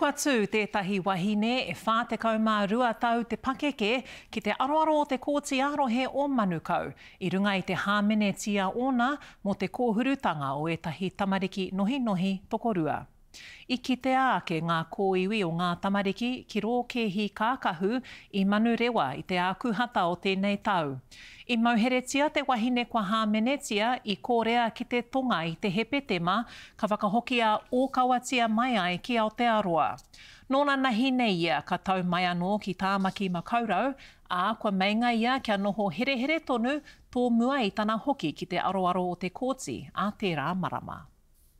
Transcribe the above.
Kua tū tētahi wahine e 42 tau te pakeke ki te aroaro o te Kōti ā-Rohe o Manukau, i runga i te hāmenetia ōna mō te kōhurutanga o ētahi tamariki nohinohi tokorua. I kitea ake ngā kōiwi o ngā tamariki ki rō kēhi kākahu i Manurewa i te Ākuhata o tēnei tau. I mauheretia te wahine kua hāmenetia i Kōrea ki te Tonga i te Hepetema, ka whakahoki a ōkawatia mai ai ki Aotearoa. Nōna nahi nei ia ka tau mai anō ki Tāmaki Makaurau, ā, kua meinga ia kia noho herehere tonu tōmua i tana hoki ki te aroaro o te kōti ā tērā marama.